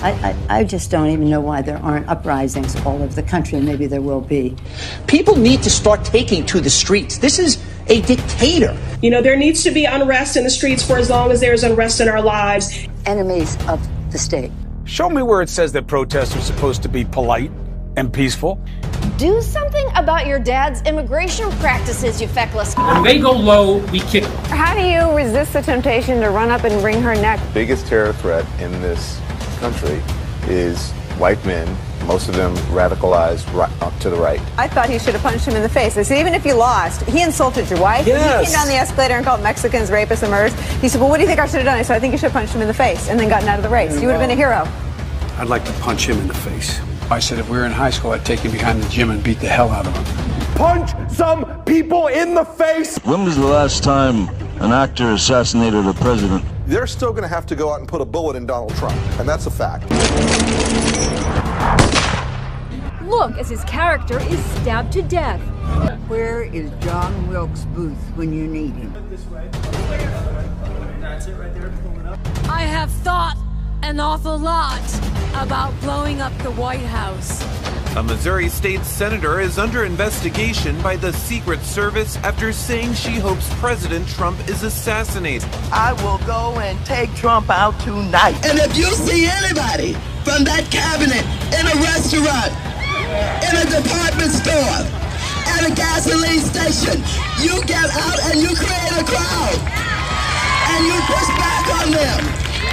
I, I, I, just don't even know why there aren't uprisings all over the country. Maybe there will be. People need to start taking to the streets. This is a dictator. You know, there needs to be unrest in the streets for as long as there's unrest in our lives. Enemies of the state. Show me where it says that protests are supposed to be polite and peaceful. Do something about your dad's immigration practices, you feckless. When they go low, we kick. How do you resist the temptation to run up and wring her neck? Biggest terror threat in this country is white men, most of them radicalized right, up to the right. I thought he should have punched him in the face. I said, even if you lost, he insulted your wife. Yes. He came down the escalator and called Mexicans rapists and murderers. He said, well, what do you think I should have done? I said, I think you should have punched him in the face and then gotten out of the race. You would have been a hero. I'd like to punch him in the face. I said if we were in high school, I'd take him behind the gym and beat the hell out of him. Punch some people in the face! When was the last time an actor assassinated a president? They're still going to have to go out and put a bullet in Donald Trump, and that's a fact. Look as his character is stabbed to death. Where is John Wilkes Booth when you need him? I have thought an awful lot about blowing up the White House. A Missouri state senator is under investigation by the Secret Service after saying she hopes President Trump is assassinated. I will go and take Trump out tonight. And if you see anybody from that cabinet in a restaurant, in a department store, at a gasoline station, you get out and you create a crowd. And you push back on them.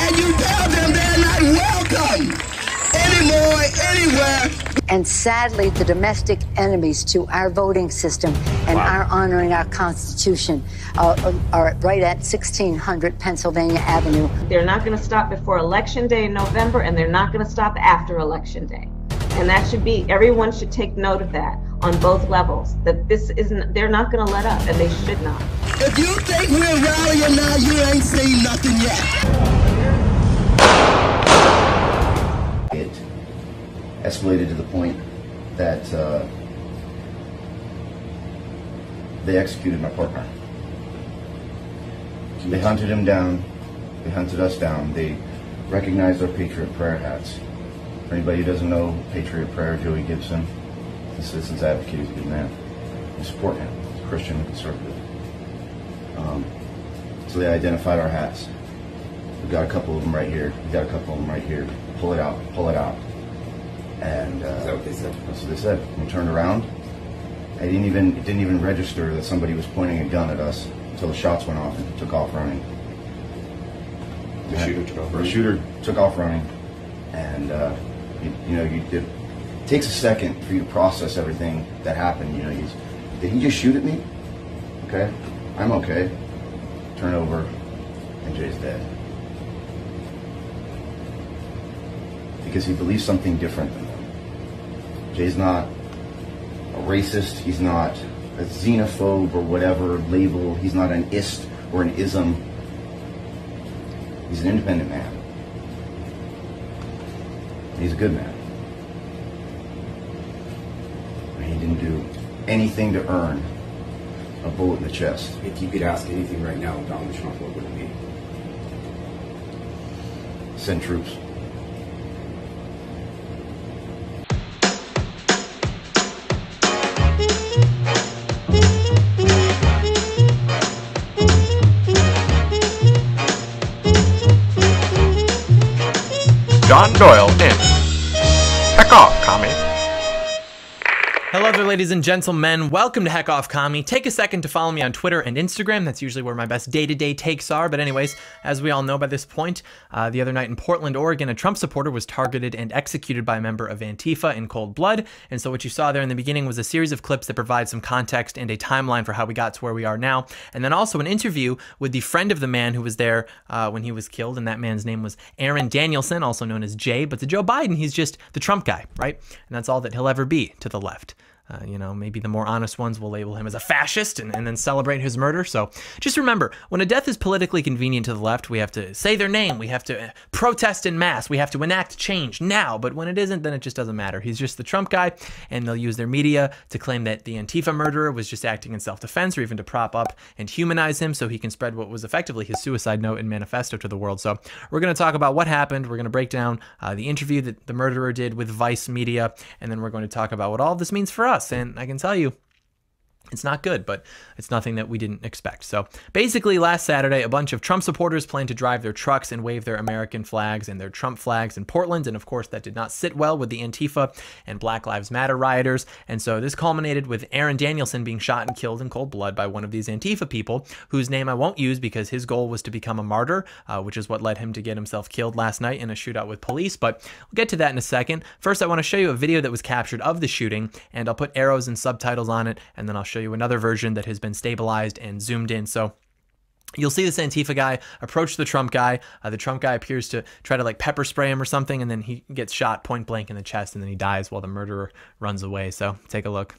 And you tell them they're not welcome anymore, anywhere. And sadly, the domestic enemies to our voting system and wow. our honoring our Constitution uh, are right at 1600 Pennsylvania Avenue. They're not going to stop before Election Day in November, and they're not going to stop after Election Day. And that should be, everyone should take note of that on both levels. That this isn't, they're not going to let up, and they should not. If you think we're rallying now, you ain't seen nothing yet. It escalated to the point that uh, they executed my partner. They hunted him down. They hunted us down. They recognized our Patriot Prayer hats. For anybody who doesn't know Patriot Prayer, Joey Gibson, the Citizens Advocate, he's a good man. We support him. He's Christian and conservative. Um, so they identified our hats. We've got a couple of them right here. We've got a couple of them right here. Pull it out. Pull it out. And uh, they said? That's what they said. We turned around. I didn't even it didn't even register that somebody was pointing a gun at us until the shots went off and took off running. The shooter took off running. The shooter took off running, and uh, you, you, know you it takes a second for you to process everything that happened. You know, he's, did he just shoot at me? Okay, I'm okay. Turn over, and Jay's dead. Because he believes something different Jay's not a racist. He's not a xenophobe or whatever label. He's not an ist or an ism. He's an independent man. He's a good man. He didn't do anything to earn a bullet in the chest. If you could ask anything right now, Donald Trump, what would it be? Send troops. John Doyle in. Heck Off, ladies and gentlemen. Welcome to Heck Off Commie. Take a second to follow me on Twitter and Instagram. That's usually where my best day to day takes are. But, anyways, as we all know by this point, uh, the other night in Portland, Oregon, a Trump supporter was targeted and executed by a member of Antifa in cold blood. And so, what you saw there in the beginning was a series of clips that provide some context and a timeline for how we got to where we are now. And then also an interview with the friend of the man who was there uh, when he was killed. And that man's name was Aaron Danielson, also known as Jay. But to Joe Biden, he's just the Trump guy, right? And that's all that he'll ever be to the left. Uh, you know, maybe the more honest ones will label him as a fascist and, and then celebrate his murder. So just remember, when a death is politically convenient to the left, we have to say their name, we have to uh, protest in mass, we have to enact change now. But when it isn't, then it just doesn't matter. He's just the Trump guy, and they'll use their media to claim that the Antifa murderer was just acting in self defense or even to prop up and humanize him so he can spread what was effectively his suicide note and manifesto to the world. So we're going to talk about what happened. We're going to break down uh, the interview that the murderer did with Vice Media, and then we're going to talk about what all this means for us. And I can tell you, it's not good, but it's nothing that we didn't expect. So basically, last Saturday, a bunch of Trump supporters planned to drive their trucks and wave their American flags and their Trump flags in Portland. And of course, that did not sit well with the Antifa and Black Lives Matter rioters. And so this culminated with Aaron Danielson being shot and killed in cold blood by one of these Antifa people, whose name I won't use because his goal was to become a martyr, uh, which is what led him to get himself killed last night in a shootout with police. But we'll get to that in a second. First, I want to show you a video that was captured of the shooting, and I'll put arrows and subtitles on it, and then I'll show you another version that has been stabilized and zoomed in. So You'll see this Antifa guy approach the Trump guy. Uh, the Trump guy appears to try to like pepper spray him or something, and then he gets shot point blank in the chest, and then he dies while the murderer runs away. So take a look.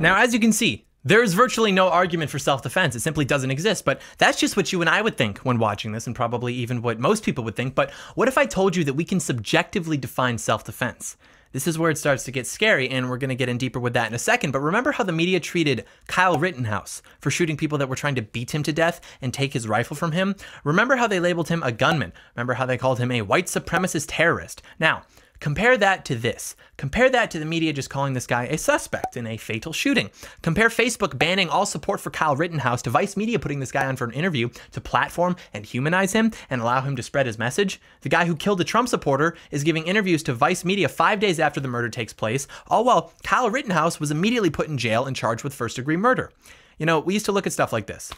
Now, as you can see, there is virtually no argument for self defense. It simply doesn't exist. But that's just what you and I would think when watching this, and probably even what most people would think. But what if I told you that we can subjectively define self defense? This is where it starts to get scary, and we're going to get in deeper with that in a second. But remember how the media treated Kyle Rittenhouse for shooting people that were trying to beat him to death and take his rifle from him? Remember how they labeled him a gunman? Remember how they called him a white supremacist terrorist? Now, Compare that to this. Compare that to the media just calling this guy a suspect in a fatal shooting. Compare Facebook banning all support for Kyle Rittenhouse to Vice Media putting this guy on for an interview to platform and humanize him and allow him to spread his message. The guy who killed a Trump supporter is giving interviews to Vice Media five days after the murder takes place, all while Kyle Rittenhouse was immediately put in jail and charged with first degree murder. You know, we used to look at stuff like this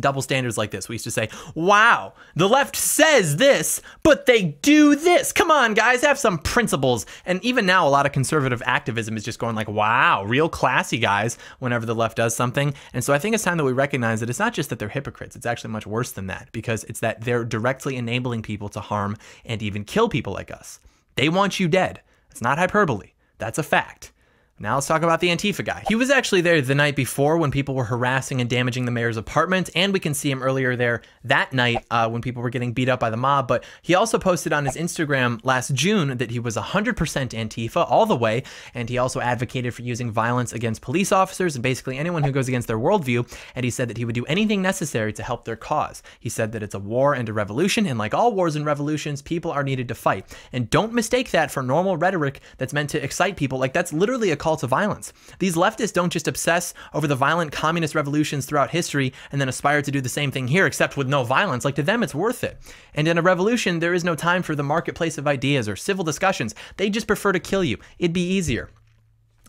double standards like this. We used to say, wow, the left says this, but they do this. Come on, guys, have some principles. And even now, a lot of conservative activism is just going like, wow, real classy guys whenever the left does something. And so I think it's time that we recognize that it's not just that they're hypocrites, it's actually much worse than that because it's that they're directly enabling people to harm and even kill people like us. They want you dead. It's not hyperbole. That's a fact. Now let's talk about the Antifa guy. He was actually there the night before when people were harassing and damaging the mayor's apartment, and we can see him earlier there that night uh, when people were getting beat up by the mob. But he also posted on his Instagram last June that he was 100% Antifa all the way, and he also advocated for using violence against police officers and basically anyone who goes against their worldview. And he said that he would do anything necessary to help their cause. He said that it's a war and a revolution, and like all wars and revolutions, people are needed to fight. And don't mistake that for normal rhetoric that's meant to excite people. Like that's literally a call to violence. These leftists don't just obsess over the violent communist revolutions throughout history and then aspire to do the same thing here, except with no violence. Like to them, it's worth it. And in a revolution, there is no time for the marketplace of ideas or civil discussions. They just prefer to kill you. It'd be easier.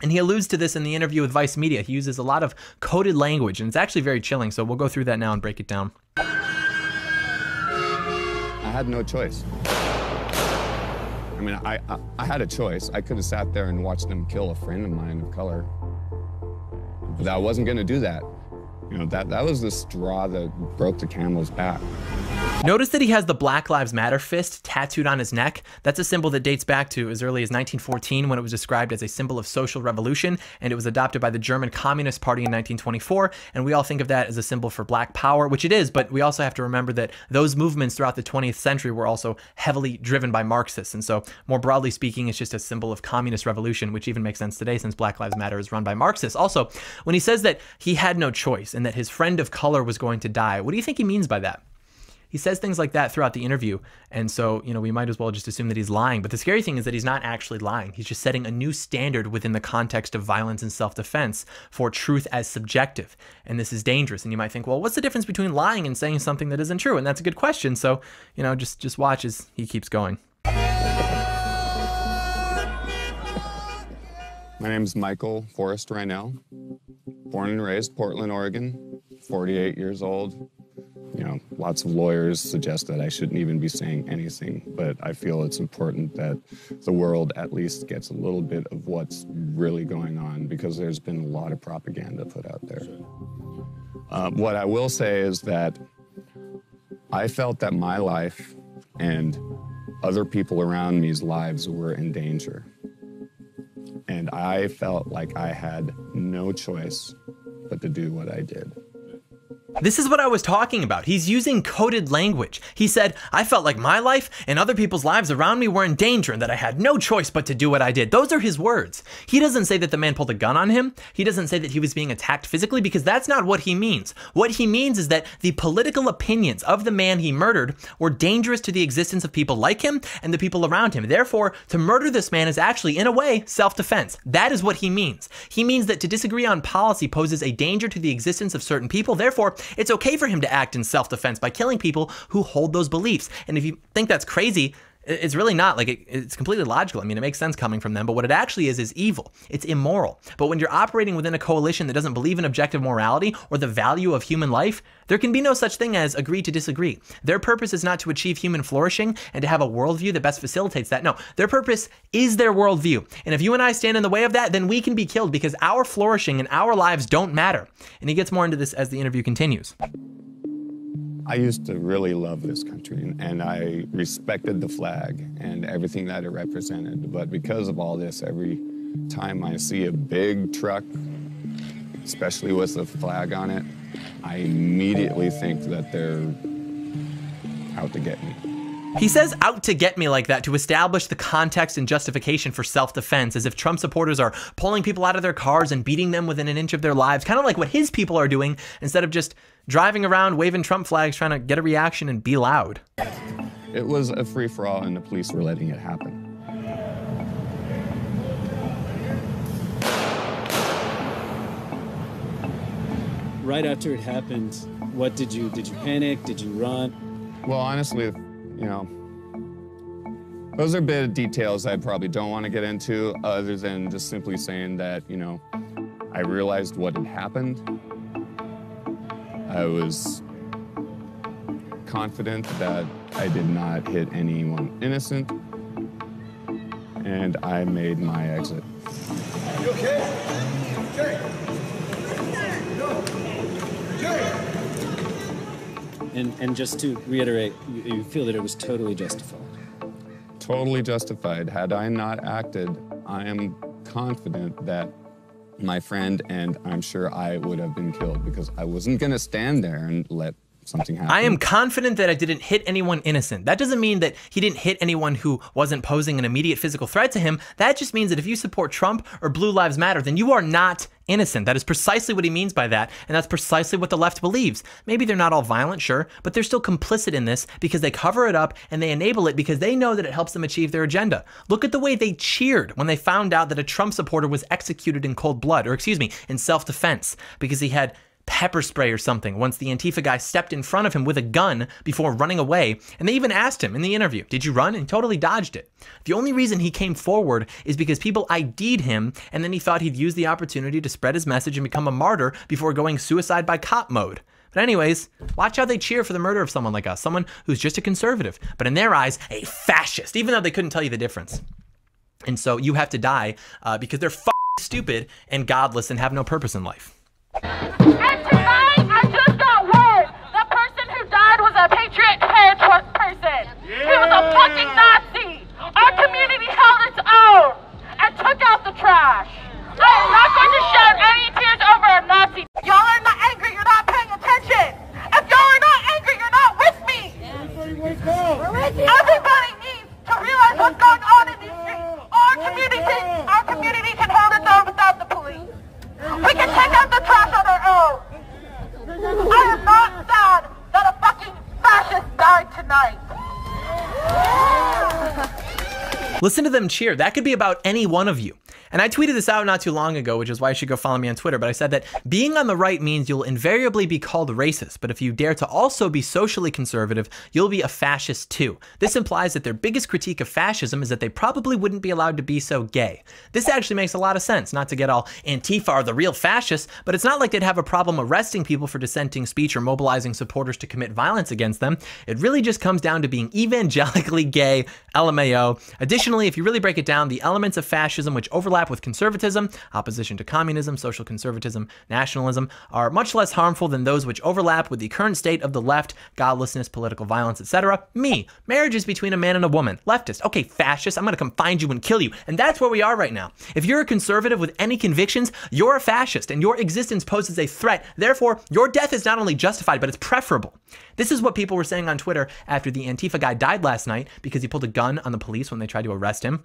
And he alludes to this in the interview with Vice Media. He uses a lot of coded language, and it's actually very chilling. So we'll go through that now and break it down. I had no choice. I mean, I, I, I, had a choice. I could have sat there and watched them kill a friend of mine of color. But I wasn't going to do that. You know, that, that was the straw that broke the camel's back. Notice that he has the Black Lives Matter fist tattooed on his neck. That's a symbol that dates back to as early as 1914 when it was described as a symbol of social revolution and it was adopted by the German Communist Party in 1924. And we all think of that as a symbol for black power, which it is, but we also have to remember that those movements throughout the 20th century were also heavily driven by Marxists. And so, more broadly speaking, it's just a symbol of communist revolution, which even makes sense today since Black Lives Matter is run by Marxists. Also, when he says that he had no choice and that his friend of color was going to die, what do you think he means by that? He says things like that throughout the interview. And so, you know, we might as well just assume that he's lying. But the scary thing is that he's not actually lying. He's just setting a new standard within the context of violence and self defense for truth as subjective. And this is dangerous. And you might think, well, what's the difference between lying and saying something that isn't true? And that's a good question. So, you know, just just watch as he keeps going. My name is Michael Forrest Reinoehl, born and raised Portland, Oregon, 48 years old. You know, lots of lawyers suggest that I shouldn't even be saying anything, but I feel it's important that the world at least gets a little bit of what's really going on because there's been a lot of propaganda put out there. Um, what I will say is that I felt that my life and other people around me's lives were in danger. And I felt like I had no choice but to do what I did. This is what I was talking about. He's using coded language. He said, I felt like my life and other people's lives around me were in danger and that I had no choice but to do what I did. Those are his words. He doesn't say that the man pulled a gun on him. He doesn't say that he was being attacked physically because that's not what he means. What he means is that the political opinions of the man he murdered were dangerous to the existence of people like him and the people around him. Therefore, to murder this man is actually, in a way, self-defense. That is what he means. He means that to disagree on policy poses a danger to the existence of certain people. Therefore, it's okay for him to act in self defense by killing people who hold those beliefs. And if you think that's crazy, it's really not like it, it's completely logical. I mean, it makes sense coming from them, but what it actually is is evil. It's immoral. But when you're operating within a coalition that doesn't believe in objective morality or the value of human life, there can be no such thing as agree to disagree. Their purpose is not to achieve human flourishing and to have a worldview that best facilitates that. No, their purpose is their worldview. And if you and I stand in the way of that, then we can be killed because our flourishing and our lives don't matter. And he gets more into this as the interview continues. I used to really love this country and I respected the flag and everything that it represented. But because of all this, every time I see a big truck, especially with the flag on it, I immediately think that they're out to get me. He says out to get me like that to establish the context and justification for self defense, as if Trump supporters are pulling people out of their cars and beating them within an inch of their lives, kind of like what his people are doing, instead of just driving around waving Trump flags trying to get a reaction and be loud. It was a free for all, and the police were letting it happen. Right after it happened, what did you did you panic? Did you run? Well, honestly, you know, those are a bit of details I probably don't want to get into, other than just simply saying that, you know, I realized what had happened. I was confident that I did not hit anyone innocent, and I made my exit. You okay? Jay! No! Jay! And and just to reiterate, you, you feel that it was totally justified. Totally justified. Had I not acted, I am confident that my friend and I'm sure I would have been killed because I wasn't going to stand there and let something happen. I am confident that I didn't hit anyone innocent. That doesn't mean that he didn't hit anyone who wasn't posing an immediate physical threat to him. That just means that if you support Trump or Blue Lives Matter, then you are not innocent. That is precisely what he means by that, and that's precisely what the left believes. Maybe they're not all violent, sure, but they're still complicit in this because they cover it up and they enable it because they know that it helps them achieve their agenda. Look at the way they cheered when they found out that a Trump supporter was executed in cold blood, or excuse me, in self-defense because he had pepper spray or something once the Antifa guy stepped in front of him with a gun before running away. And they even asked him in the interview, Did you run? And totally dodged it. The only reason he came forward is because people ID'd him and then he thought he'd use the opportunity to spread his message and become a martyr before going suicide by cop mode. But, anyways, watch how they cheer for the murder of someone like us, someone who's just a conservative, but in their eyes, a fascist, even though they couldn't tell you the difference. And so you have to die uh, because they're stupid and godless and have no purpose in life. He was a fucking Nazi. Our community held its own and took out the trash. I am not going to shed any tears over a Nazi. Y'all are not angry. You're not paying attention. If y'all are not angry, you're not with me. Everybody needs to realize what's going on in these streets. Our community, our community can hold its own without the police. We can take out the trash on our own. I am not sad that a fucking fascist died tonight. Listen to them cheer. That could be about any one of you. And I tweeted this out not too long ago, which is why you should go follow me on Twitter. But I said that being on the right means you'll invariably be called racist. But if you dare to also be socially conservative, you'll be a fascist too. This implies that their biggest critique of fascism is that they probably wouldn't be allowed to be so gay. This actually makes a lot of sense, not to get all Antifa are the real fascists, but it's not like they'd have a problem arresting people for dissenting speech or mobilizing supporters to commit violence against them. It really just comes down to being evangelically gay, LMAO. Additionally, if you really break it down, the elements of fascism which overlap with conservatism, opposition to communism, social conservatism, nationalism, are much less harmful than those which overlap with the current state of the left, godlessness, political violence, etc. Me, marriage is between a man and a woman. Leftist, okay, fascist, I'm gonna come find you and kill you. And that's where we are right now. If you're a conservative with any convictions, you're a fascist, and your existence poses a threat. Therefore, your death is not only justified, but it's preferable. This is what people were saying on Twitter after the Antifa guy died last night because he pulled a gun on the police when they tried to arrest him.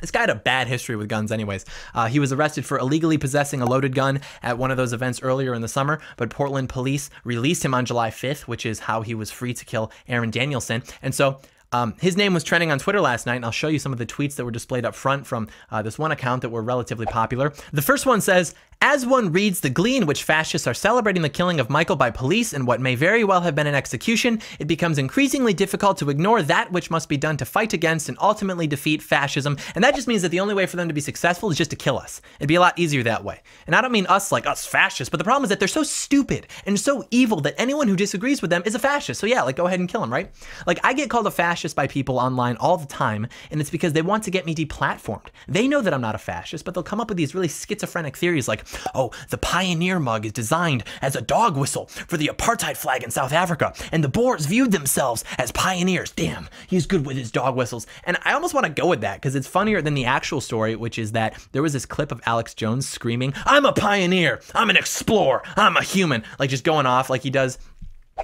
This guy had a bad history with guns, anyways. Uh, he was arrested for illegally possessing a loaded gun at one of those events earlier in the summer, but Portland police released him on July 5th, which is how he was free to kill Aaron Danielson. And so um, his name was trending on Twitter last night, and I'll show you some of the tweets that were displayed up front from uh, this one account that were relatively popular. The first one says, as one reads the glee in which fascists are celebrating the killing of Michael by police and what may very well have been an execution, it becomes increasingly difficult to ignore that which must be done to fight against and ultimately defeat fascism. And that just means that the only way for them to be successful is just to kill us. It'd be a lot easier that way. And I don't mean us like us fascists, but the problem is that they're so stupid and so evil that anyone who disagrees with them is a fascist. So yeah, like go ahead and kill them, right? Like I get called a fascist by people online all the time, and it's because they want to get me deplatformed. They know that I'm not a fascist, but they'll come up with these really schizophrenic theories like, oh, the Pioneer mug is designed as a dog whistle for the apartheid flag in South Africa, and the Boers viewed themselves as pioneers. Damn, he's good with his dog whistles. And I almost want to go with that because it's funnier than the actual story, which is that there was this clip of Alex Jones screaming, I'm a pioneer, I'm an explorer, I'm a human, like just going off like he does.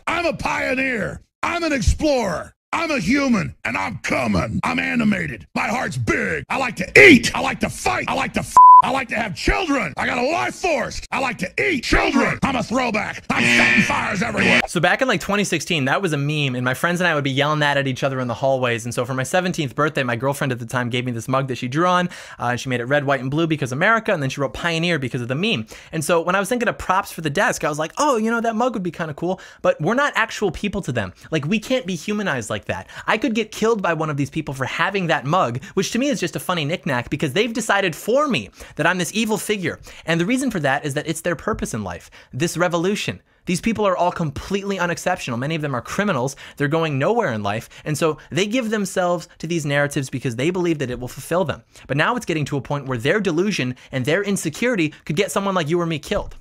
I'm a pioneer. I'm an explorer. I'm a human and I'm coming. I'm animated. My heart's big. I like to eat. I like to fight. I like to f- I like to have children. I got a life force. I like to eat children. I'm a throwback. I'm setting fires everywhere. So back in like 2016, that was a meme, and my friends and I would be yelling that at each other in the hallways. And so for my 17th birthday, my girlfriend at the time gave me this mug that she drew on. Uh, she made it red, white, and blue because America, and then she wrote Pioneer because of the meme. And so when I was thinking of props for the desk, I was like, oh, you know, that mug would be kind of cool. But we're not actual people to them. Like we can't be humanized like that. I could get killed by one of these people for having that mug, which to me is just a funny knickknack because they've decided for me that I'm this evil figure. And the reason for that is that it's their purpose in life, this revolution. These people are all completely unexceptional. Many of them are criminals. They're going nowhere in life. And so they give themselves to these narratives because they believe that it will fulfill them. But now it's getting to a point where their delusion and their insecurity could get someone like you or me killed.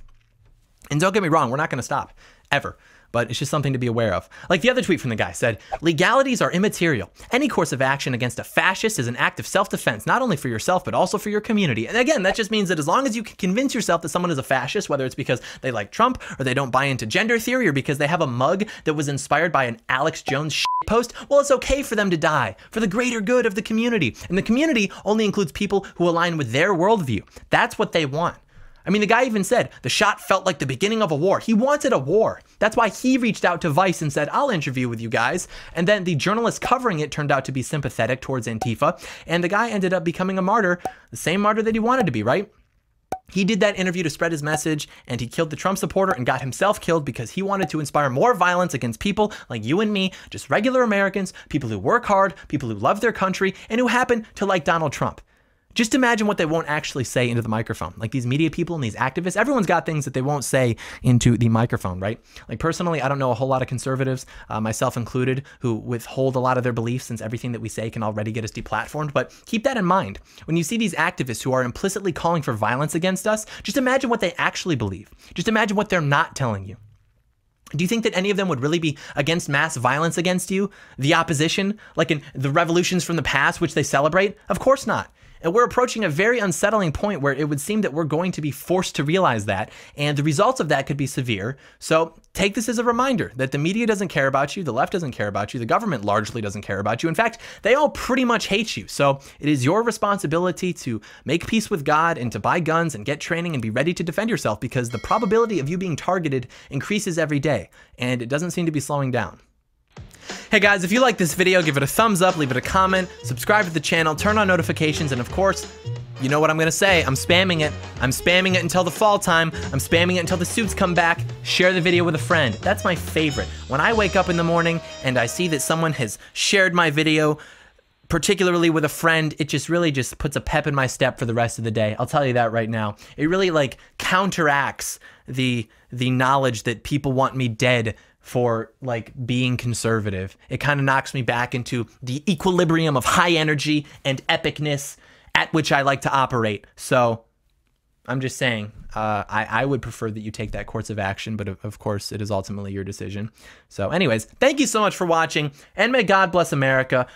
And don't get me wrong, we're not going to stop, ever but it's just something to be aware of. Like the other tweet from the guy said, legalities are immaterial. Any course of action against a fascist is an act of self-defense, not only for yourself, but also for your community. And again, that just means that as long as you can convince yourself that someone is a fascist, whether it's because they like Trump or they don't buy into gender theory or because they have a mug that was inspired by an Alex Jones post, well, it's okay for them to die for the greater good of the community. And the community only includes people who align with their worldview. That's what they want. I mean, the guy even said the shot felt like the beginning of a war. He wanted a war. That's why he reached out to Vice and said, I'll interview with you guys. And then the journalist covering it turned out to be sympathetic towards Antifa. And the guy ended up becoming a martyr, the same martyr that he wanted to be, right? He did that interview to spread his message, and he killed the Trump supporter and got himself killed because he wanted to inspire more violence against people like you and me, just regular Americans, people who work hard, people who love their country, and who happen to like Donald Trump. Just imagine what they won't actually say into the microphone. Like these media people and these activists, everyone's got things that they won't say into the microphone, right? Like personally, I don't know a whole lot of conservatives, uh, myself included, who withhold a lot of their beliefs since everything that we say can already get us deplatformed. But keep that in mind. When you see these activists who are implicitly calling for violence against us, just imagine what they actually believe. Just imagine what they're not telling you. Do you think that any of them would really be against mass violence against you? The opposition? Like in the revolutions from the past, which they celebrate? Of course not. And we're approaching a very unsettling point where it would seem that we're going to be forced to realize that, and the results of that could be severe. So take this as a reminder that the media doesn't care about you, the left doesn't care about you, the government largely doesn't care about you. In fact, they all pretty much hate you. So it is your responsibility to make peace with God and to buy guns and get training and be ready to defend yourself because the probability of you being targeted increases every day, and it doesn't seem to be slowing down. Hey guys, if you like this video, give it a thumbs up, leave it a comment, subscribe to the channel, turn on notifications, and of course, you know what I'm gonna say. I'm spamming it. I'm spamming it until the fall time. I'm spamming it until the suits come back. Share the video with a friend. That's my favorite. When I wake up in the morning and I see that someone has shared my video, particularly with a friend, it just really just puts a pep in my step for the rest of the day. I'll tell you that right now. It really like counteracts the the knowledge that people want me dead for like being conservative. It kind of knocks me back into the equilibrium of high energy and epicness at which I like to operate. So I'm just saying, uh, I, I would prefer that you take that course of action, but of, of course, it is ultimately your decision. So, anyways, thank you so much for watching, and may God bless America.